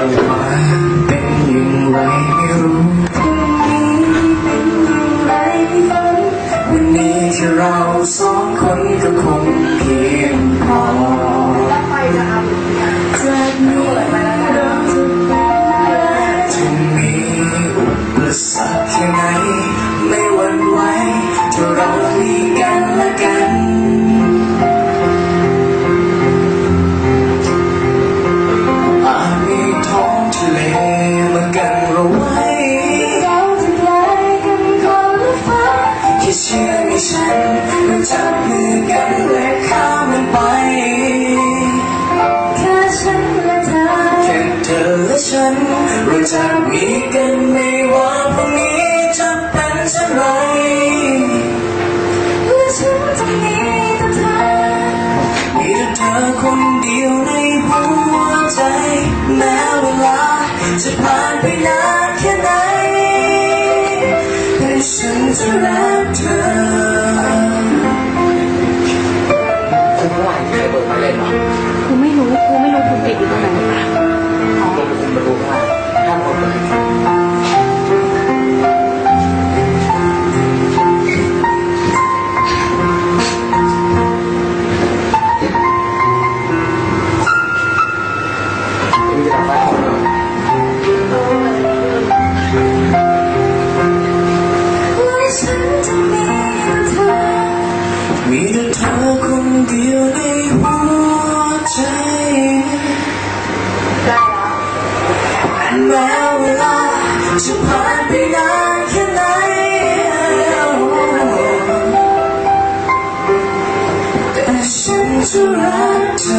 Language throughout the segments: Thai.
ว่าเป็นอย่างไรไม่รู้วันนี้ที่เราสองคนก็คงเพียงพอ ฉันเราจะมีกันไม่ว่าพรุ่งนี้จะเป็นเช่นไรและฉันจะมีแต่เธอมีแต่เธอคนเดียวในหัวใจแม้เวลาจะผ่านไปนานแค่ไหนแต่ฉันจะรักเธอคุณเมื่อวานเคยเปิดมาเล่นเหรอกูไม่รู้กูไม่รู้กู แต่เธอคนเดียวในหัวใจ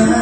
แ